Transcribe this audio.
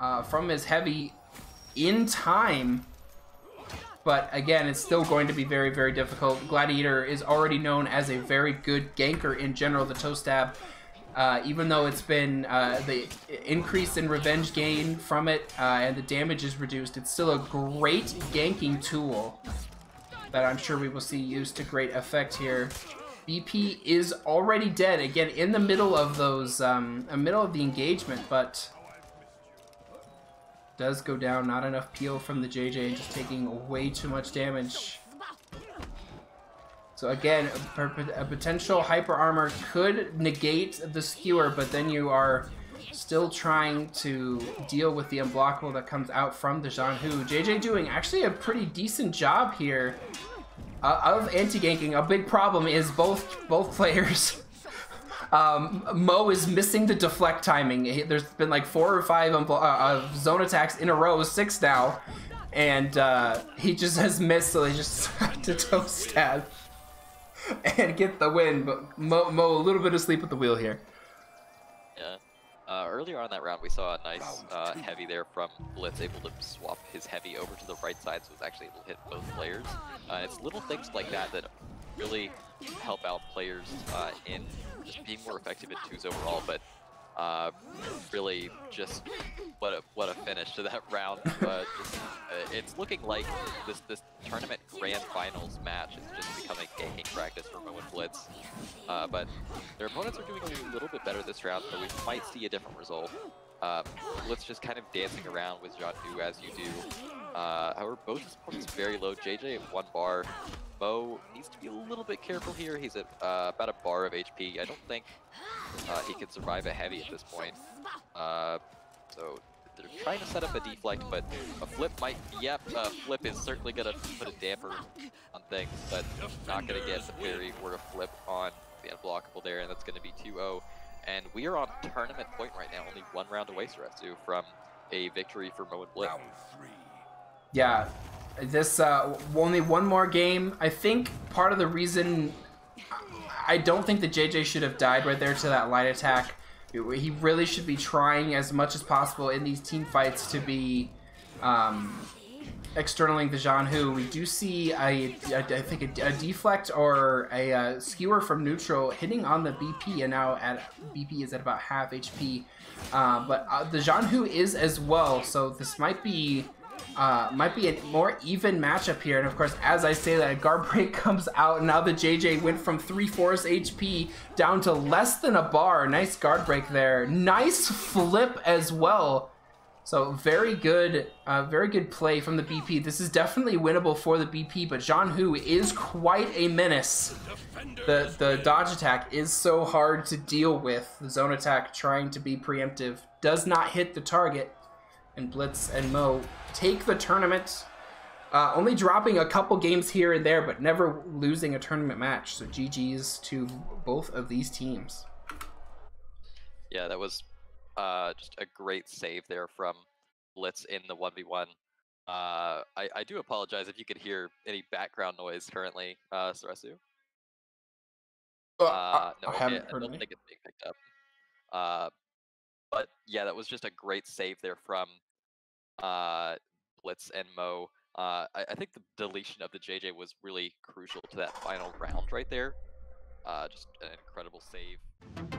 uh, from his heavy in time. But again, it's still going to be very, very difficult. Gladiator is already known as a very good ganker in general, the toe stab. Uh, even though it's been uh, the increase in revenge gain from it uh, and the damage is reduced, it's still a great ganking tool that I'm sure we will see used to great effect here. BP is already dead, again, in the middle of those, um, middle of the engagement, but does go down. Not enough peel from the JJ, just taking way too much damage. So again, a, a potential hyper armor could negate the skewer, but then you are still trying to deal with the unblockable that comes out from the Hu. JJ doing actually a pretty decent job here uh, of anti-ganking. A big problem is both both players. Um, Mo is missing the deflect timing. There's been like four or five uh, uh, zone attacks in a row, six now, and uh, he just has missed, so they just have to toe stab and get the win. But Mo, Mo a little bit asleep at the wheel here. Yeah. Uh, earlier on that round, we saw a nice uh, heavy there from Blitz, able to swap his heavy over to the right side, so was actually able to hit both players. Uh, it's little things like that that really help out players uh, in just being more effective in twos overall, but uh, really just what a what a finish to that round. But just, uh, it's looking like this this tournament grand finals match is just becoming gaming practice for Mo and Blitz. Uh, but their opponents are doing a little bit better this round, so we might see a different result. Uh, Blitz just kind of dancing around with Zhanhu as you do. Uh, however, both his opponents very low. JJ at one bar, Mo needs to be a little bit careful here. He's at uh, about a bar of HP. I don't think uh, he can survive a heavy at this point. Uh, so they're trying to set up a deflect, but a flip might, yep, a flip is certainly going to put a damper on things, but not going to get the parry or a flip on the unblockable there, and that's going to be 2-0. And we are on tournament point right now, only one round away, Soresu, from a victory for Mo and Blip. Yeah, this uh, only one more game. I think part of the reason I don't think that JJ should have died right there to that light attack. He really should be trying as much as possible in these team fights to be um, externaling the Zhanhu. We do see, a, a, I think, a, a deflect or a, a, uh, skewer from neutral hitting on the BP, and now at BP is at about half HP. Uh, but uh, the Jean-Hu is as well, so this might be uh, might be a more even matchup here. And of course, as I say that, guard break comes out. Now the JJ went from 3 fourths HP down to less than a bar. Nice guard break there. Nice flip as well. So very good, uh, very good play from the BP. This is definitely winnable for the BP, but Zhanhu is quite a menace. The, the dodge attack is so hard to deal with. The zone attack trying to be preemptive does not hit the target and Blitz and Mo take the tournament. Uh, only dropping a couple games here and there, but never losing a tournament match. So GG's to both of these teams. Yeah, that was uh, just a great save there from Blitz in the 1v1. Uh, I, I do apologize if you could hear any background noise currently, uh, Soresu. Uh, uh, no, I, haven't I don't think it's being picked up. Uh, but yeah, that was just a great save there from uh, Blitz and Mo. Uh, I, I, think the deletion of the JJ was really crucial to that final round right there. Uh, just an incredible save.